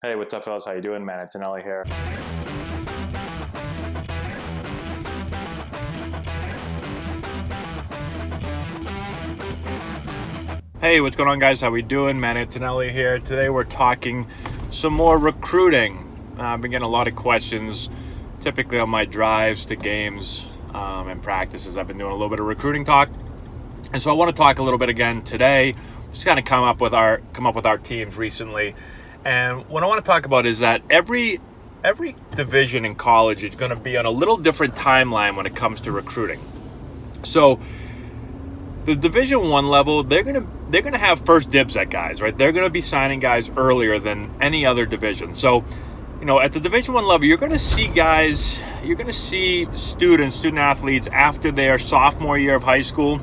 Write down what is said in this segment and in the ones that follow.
Hey, what's up, fellas? How you doing? Man, it's Antonelli here. Hey, what's going on, guys? How we doing? Man Antonelli here. Today we're talking some more recruiting. Uh, I've been getting a lot of questions, typically on my drives to games um, and practices. I've been doing a little bit of recruiting talk, and so I want to talk a little bit again today. Just kind of come up with our come up with our teams recently and what I want to talk about is that every every division in college is going to be on a little different timeline when it comes to recruiting. So the division 1 level, they're going to they're going to have first dibs at guys, right? They're going to be signing guys earlier than any other division. So, you know, at the division 1 level, you're going to see guys, you're going to see students, student athletes after their sophomore year of high school,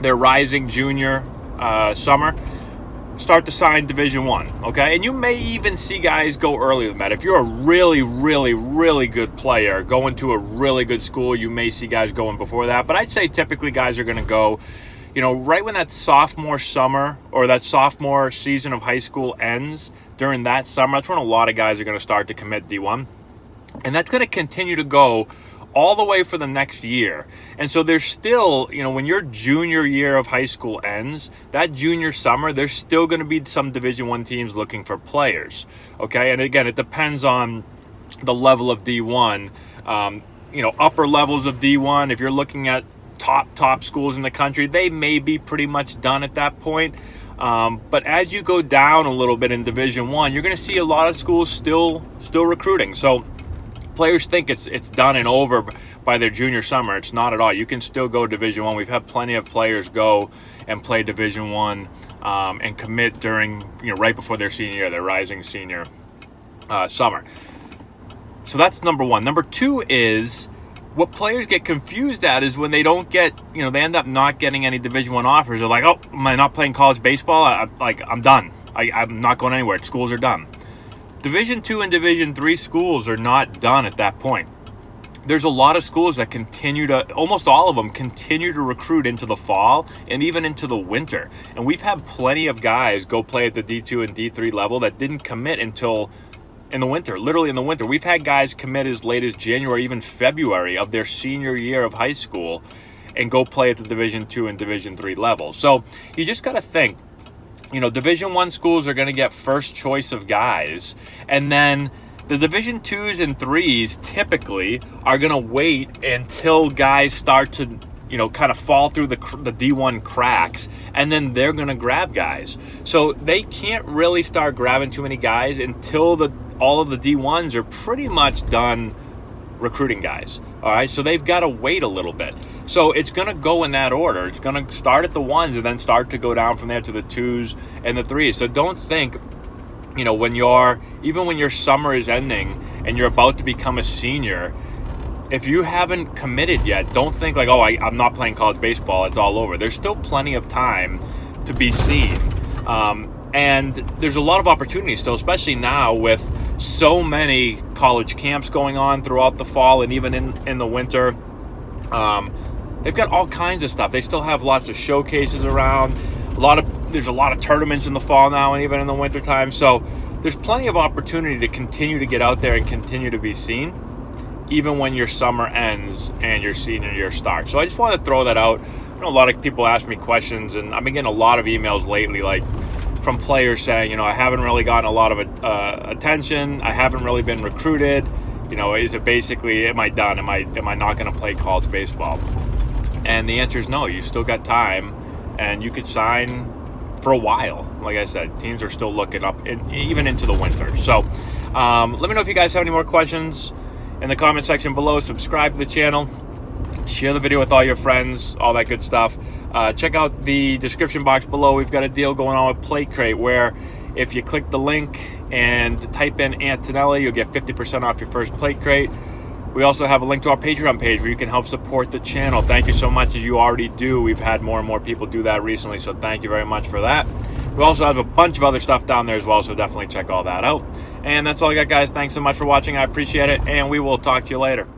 their rising junior uh, summer start to sign division one okay? And you may even see guys go earlier than that if you're a really really really good player going to a really good school you may see guys going before that. But i'd say typically guys are going to go you know right when that sophomore summer or that sophomore season of high school ends during that summer that's when a lot of guys are going to start to commit d1 and that's going to continue to go all the way for the next year. And so there's still, you know, when your junior year of high school ends, that junior summer, there's still going to be some Division 1 teams looking for players. Okay? And again, it depends on the level of D1. Um, you know, upper levels of D1, if you're looking at top top schools in the country, they may be pretty much done at that point. Um, but as you go down a little bit in Division One, you're going to see a lot of schools still still recruiting. So players think it's it's done and over by their junior summer. It's not at all. You can still go Division One. We've had plenty of players go and play Division One um, and commit during you know right before their senior year, their rising senior uh, summer. So that's number one. Number two is what players get confused at is when they don't get you know they end up not getting any Division One offers. They're like, oh, am I not playing college baseball? I, like I'm done. I, I'm not going anywhere. Schools are done. Division two and Division three schools are not done at that point. There's a lot of schools that continue to, almost all of them continue to recruit into the fall and even into the winter. And we've had plenty of guys go play at the D2 and D3 level that didn't commit until in the winter, literally in the winter. We've had guys commit as late as January, even February of their senior year of high school and go play at the Division 2 and Division 3 level. So you just got to think you know, Division One schools are going to get first choice of guys, and then the Division twos and threes typically are going to wait until guys start to you know kind of fall through the the D1 cracks and then they're going to grab guys. So they can't really start grabbing too many guys until the all of the D1s are pretty much done recruiting guys. All right, so they've got to wait a little bit. So it's going to go in that order. It's going to start at the ones and then start to go down from there to the twos and the threes. So don't think, you know, when you're, even when your summer is ending and you're about to become a senior, if you haven't committed yet, don't think like, oh, I, am not playing college baseball. It's all over. There's still plenty of time to be seen. Um, and there's a lot of opportunities still, especially now with so many college camps going on throughout the fall and even in, in the winter. Um, they've got all kinds of stuff. They still have lots of showcases around. A lot of there's a lot of tournaments in the fall now and even in the wintertime. So there's plenty of opportunity to continue to get out there and continue to be seen, even when your summer ends and your senior year starts. So I just want to throw that out. I know a lot of people ask me questions, and I've been getting a lot of emails lately, like from players saying, you know, I haven't really gotten a lot of uh, attention. I haven't really been recruited. You know, is it basically am I done? Am I am I not going to play college baseball? And the answer is no. You still got time, and you could sign for a while. Like I said, teams are still looking up, in, even into the winter. So, um, let me know if you guys have any more questions in the comment section below. Subscribe to the channel, share the video with all your friends, all that good stuff. Uh, check out the description box below. We've got a deal going on with Plate Crate where if you click the link and type in Antonelli, you'll get 50% off your first plate crate. We also have a link to our Patreon page where you can help support the channel. Thank you so much as you already do. We've had more and more people do that recently, so thank you very much for that. We also have a bunch of other stuff down there as well, so definitely check all that out. And that's all I got, guys. Thanks so much for watching. I appreciate it, and we will talk to you later.